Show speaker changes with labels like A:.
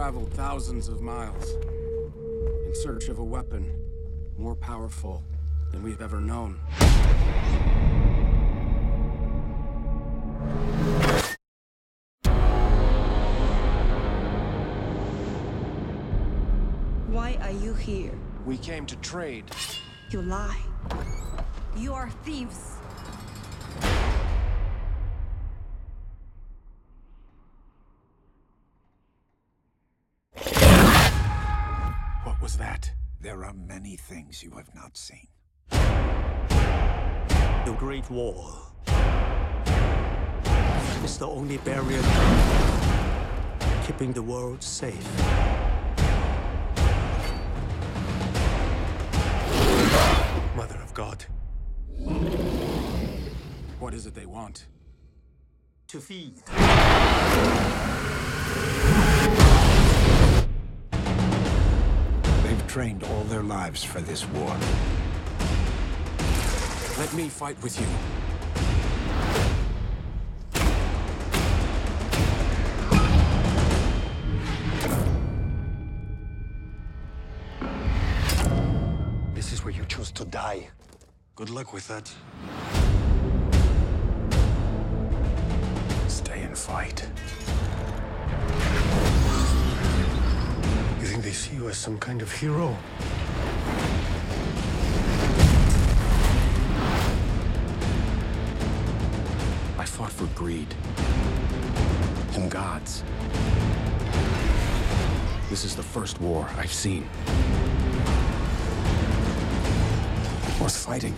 A: traveled thousands of miles in search of a weapon more powerful than we've ever known.
B: Why are you here?
A: We came to trade.
B: You lie. You are thieves.
A: That?
C: There are many things you have not seen.
D: The Great Wall is the only barrier keeping the world safe. Mother of God,
A: What is it they want?
D: to feed.
C: All their lives for this war.
A: Let me fight with you.
D: This is where you choose to die. Good luck with that.
A: Stay and fight.
D: See you as some kind of hero?
A: I fought for greed and gods. This is the first war I've seen. Worth fighting.